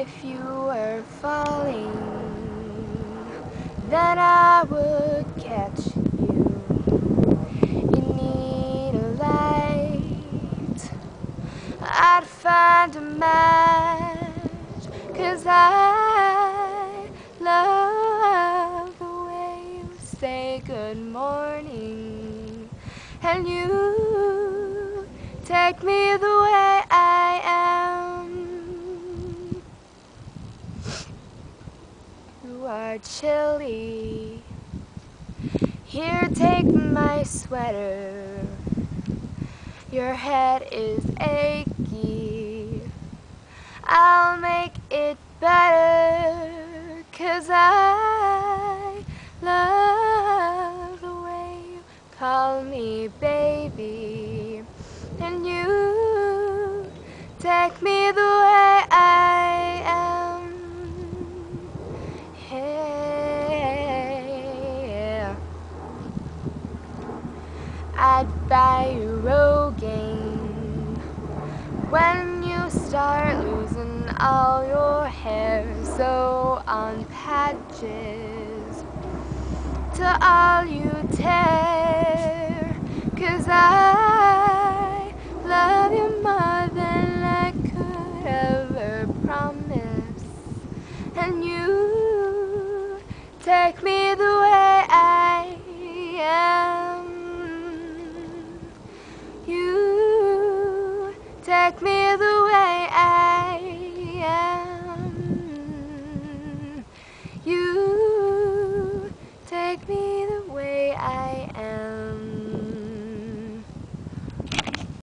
if you were falling, then I would catch you. You need a light, I'd find a match, cause I love the way you say good morning, and you take me the way You are chilly. Here, take my sweater. Your head is achy. I'll make it better. Cause I love the way you call me baby. And you take me You Rogaine when you start losing all your hair. Sew on patches to all you tear. Cause I love you more than I could ever promise. And you take me the take me the way I am. You take me the way I am.